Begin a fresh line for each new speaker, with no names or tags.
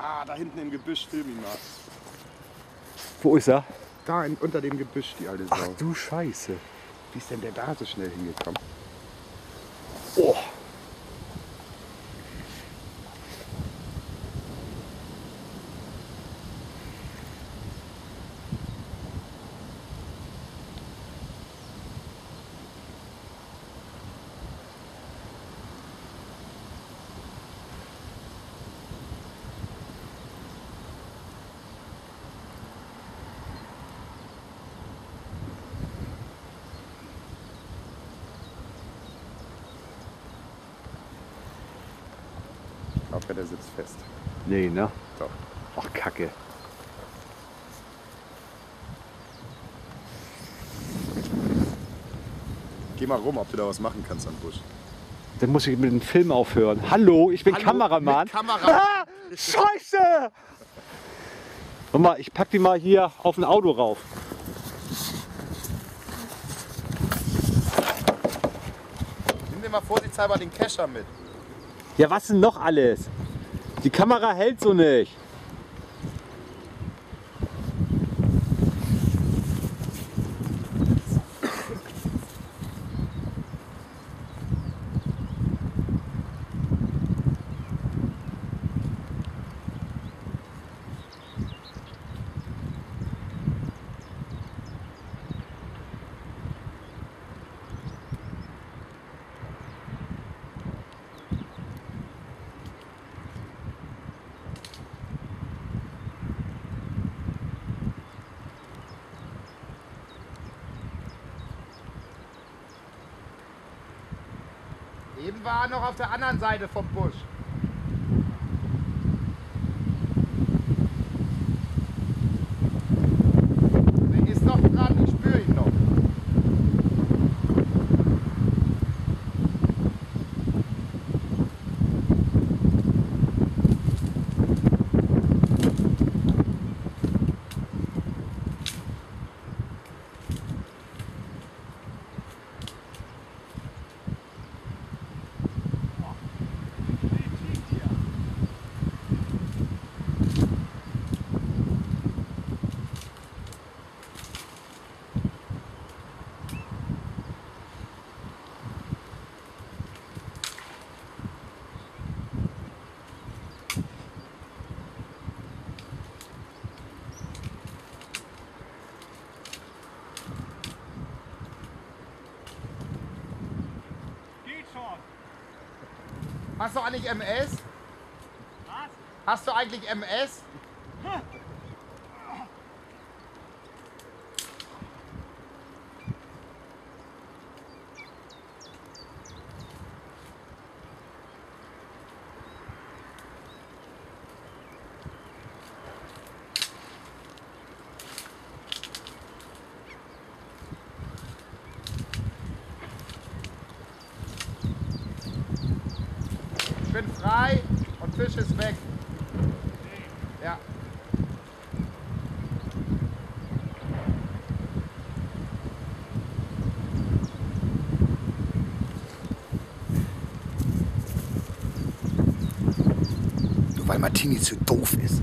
Ah, da hinten im Gebüsch, film ihn mal.
Wo ist er?
Da in, unter dem Gebüsch, die alte Sau.
Ach du Scheiße.
Wie ist denn der da so schnell hingekommen? Ich hoffe, der sitzt fest.
Nee, ne?
Doch.
Ach, Kacke.
Geh mal rum, ob du da was machen kannst am Busch.
Dann muss ich mit dem Film aufhören. Hallo, ich bin
Hallo,
Kameramann.
mit Kamera.
Ah, Scheiße! Guck mal, ich pack die mal hier auf ein Auto rauf.
Nimm dir mal vorsichtshalber den Kescher mit.
Ja, was denn noch alles? Die Kamera hält so nicht.
Eben war er noch auf der anderen Seite vom Busch. Der ist noch dran, ich spüre ihn noch.
Geht schon.
Hast du eigentlich MS?
Was?
Hast du eigentlich MS? Bin frei und Fisch ist weg. Ja. Weil Martini zu doof ist.